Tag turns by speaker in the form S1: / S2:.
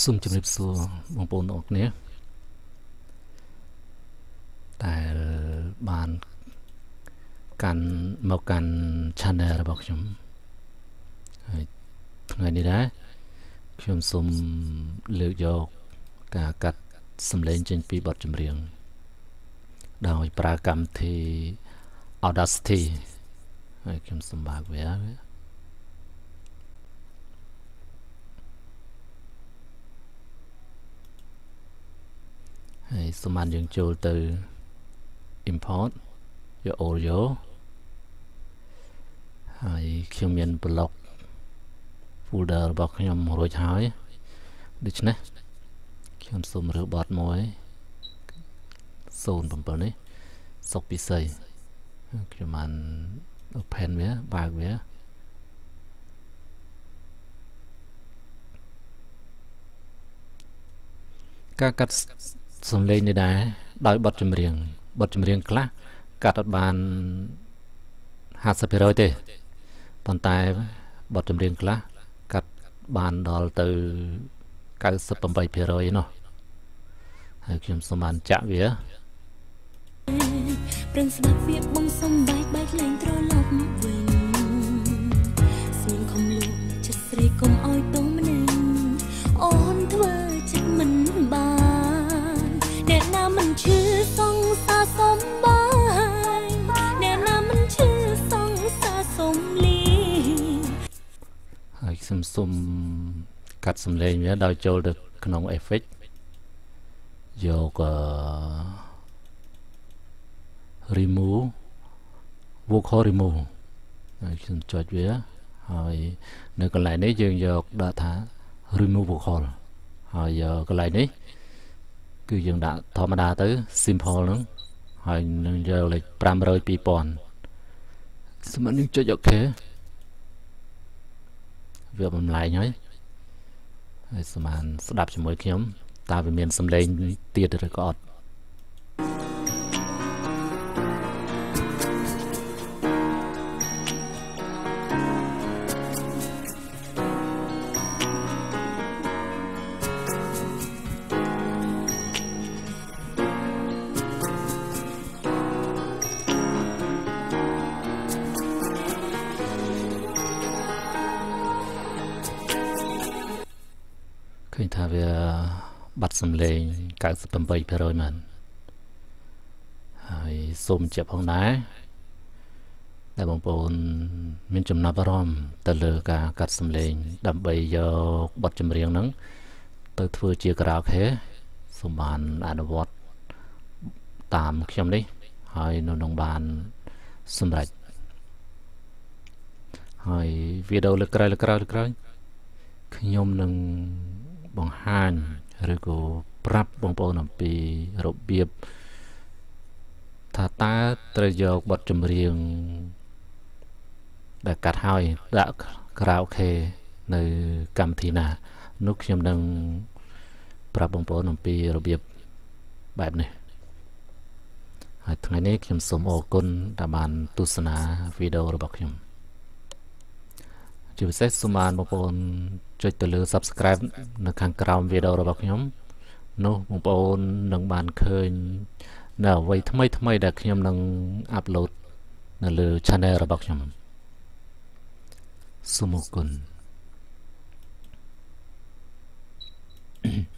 S1: សូមជម្រាបសួរបងប្អូនទាំងអស់គ្នាដែលបានកាន់មកកាន់ channel របស់ខ្ញុំហើយថ្ងៃនេះដែរខ្ញុំសូមលើកយកការកាត់សំឡេងចេញពីបទចម្រៀង ដោយប្រើកម្មវិធី Audacity ហើយខ្ញុំសូមបើកវា សូមបានយើងចូលទៅ import យក audio ហើយខ្ញុំមាន block folder របស់ខ្ញុំរួចហើយដូច្នេះខ្ញុំសូមរើសបទមួយ07នេះសុកពិសីខ្ញុំបាន open វាបើកវាការកាត់ សំឡេងនេះដែរដោយបទចម្រៀងបទចម្រៀងខ្លះកាត់អត់បាន50%ទេប៉ុន្តែបទចម្រៀងខ្លះកាត់បានដល់ទៅ98%នោះហើយខ្ញុំសូមបានចាក់វា
S2: ព្រឹងស្ដាប់វាបងសំបែកបែកលែងត្រឡប់វិញស្មានខំលួងចិត្តស្រីកុំអោយត
S1: ខ្ញុំសុំកាត់សំឡេងវាដោយចូលទៅក្នុង effect យកអឺ remove vocal remove ហើយខ្ញុំចុចវាហើយនៅកន្លែងនេះយើងយកដាក់ថា remove vocal ហើយកន្លែងនេះ គឺយើងដាក់ធម្មតាទៅ simple ហ្នឹងហើយនឹងយកលេខ500 2000សម្រាប់នឹងចុច OK វាបំលែងហើយហើយស្មានស្ដាប់ជាមួយខ្ញុំតើវាមានសំឡេងទៀតឬក៏អត់ ឃើញថាវាបាត់សំឡេង98%មែនហើយសូមជាផងដែរដែលបងប្អូនមានចំណាប់អារម្មណ៍ទៅលើការកាត់សំឡេង ដើម្បីយកបទចម្រៀងហ្នឹងទៅធ្វើជាការ៉ាអូខេសូមបានអនុវត្តតាមខ្ញុំនេះ ហើយនៅនឹងបានសម្រេចហើយវីដេអូលើក្រោយលើក្រោយលើក្រោយខ្ញុំនឹង បង្ហាញឬក៏ប្រាប់បងប្អូនអំពីរបៀបថាតើត្រូវយកបទចម្រៀងដែលកាត់ហើយដាក់ក្រៅអូខេនៅកម្មវិធីណានោះខ្ញុំនឹងប្រាប់បងប្អូនអំពីរបៀបបែបនេះហើយថ្ងៃនេះខ្ញុំសូមអរគុណដែលបានទស្សនាវីដេអូរបស់ខ្ញុំ ជាពិសេសសូមបានបងប្អូនចុចទៅលើ Subscribe នៅខាងក្រោមវីដេអូរបស់ខ្ញុំ នោះបងប្អូននឹងបានឃើញនៅអ្វីថ្មីថ្មីដែលខ្ញុំនឹងអាប់ឡូតនៅលើ Channel របស់ខ្ញុំសូមអរគុណ Mm-hmm.